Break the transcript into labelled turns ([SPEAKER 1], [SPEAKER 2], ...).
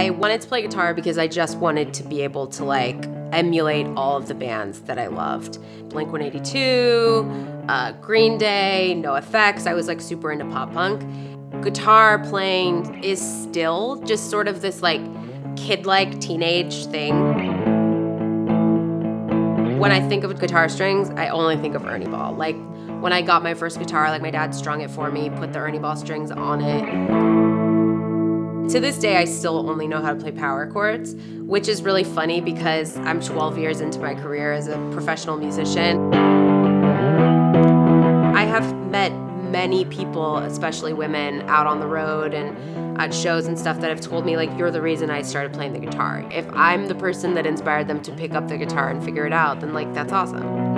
[SPEAKER 1] I wanted to play guitar because I just wanted to be able to like emulate all of the bands that I loved. Blink 182, uh, Green Day, NOFX. I was like super into pop punk. Guitar playing is still just sort of this like kid like teenage thing. When I think of guitar strings, I only think of Ernie Ball. Like when I got my first guitar, like my dad strung it for me, put the Ernie Ball strings on it. To this day, I still only know how to play power chords, which is really funny because I'm 12 years into my career as a professional musician. I have met many people, especially women, out on the road and at shows and stuff that have told me like you're the reason I started playing the guitar. If I'm the person that inspired them to pick up the guitar and figure it out, then like that's awesome.